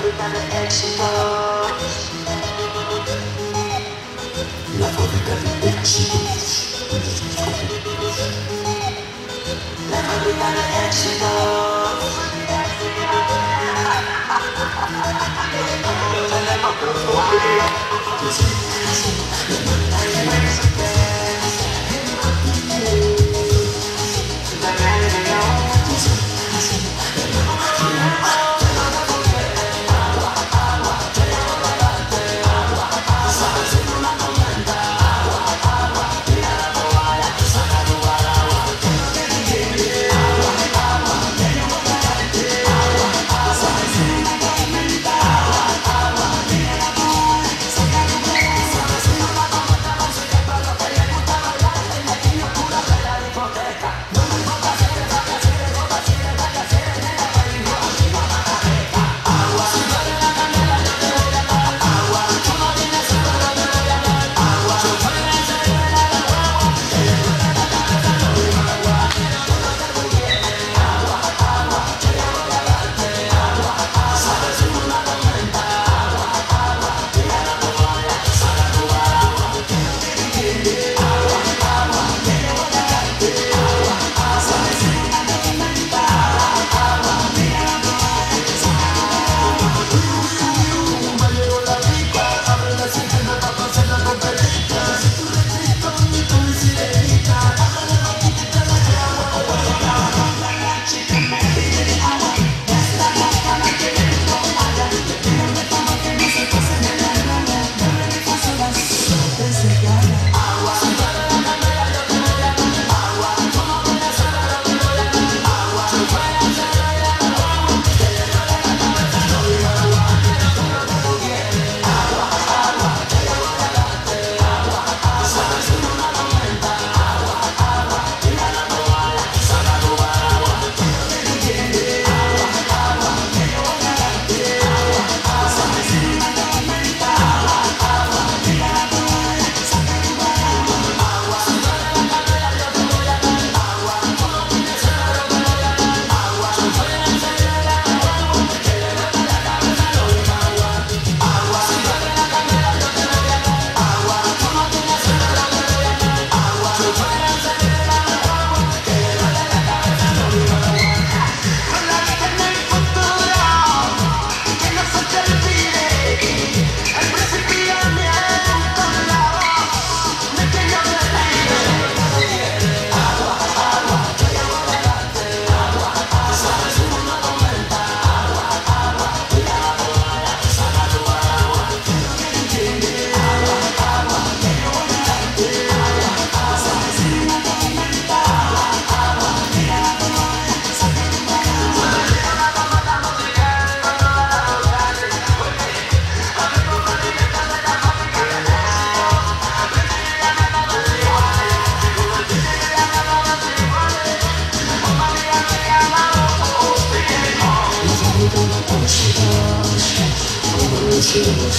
everybody exit out. Love everybody exit out. Love everybody exit out. Tenemos que Mexico.